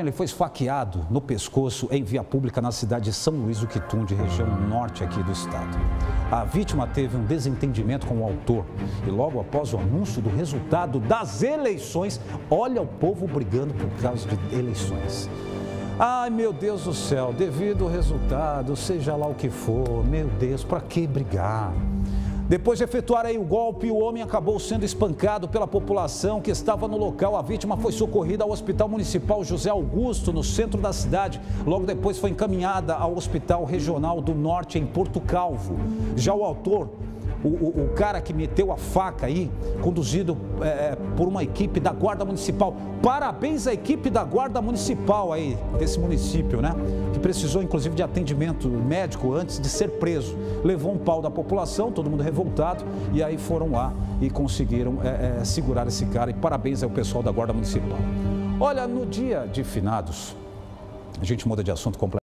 Ele foi esfaqueado no pescoço em via pública na cidade de São Luís do Quitunde, região norte aqui do estado. A vítima teve um desentendimento com o autor e logo após o anúncio do resultado das eleições, olha o povo brigando por causa de eleições. Ai, meu Deus do céu, devido ao resultado, seja lá o que for, meu Deus, para que brigar? Depois de efetuar aí o golpe, o homem acabou sendo espancado pela população que estava no local. A vítima foi socorrida ao Hospital Municipal José Augusto, no centro da cidade. Logo depois foi encaminhada ao Hospital Regional do Norte, em Porto Calvo. Já o autor o, o, o, cara que meteu a faca aí, conduzido é, por uma equipe da Guarda Municipal. Parabéns à equipe da Guarda Municipal aí, desse município, né? Que precisou, inclusive, de atendimento médico antes de ser preso. Levou um pau da população, todo mundo revoltado, e aí foram lá e conseguiram é, é, segurar esse cara. E parabéns ao pessoal da Guarda Municipal. Olha, no dia de finados, a gente muda de assunto completamente.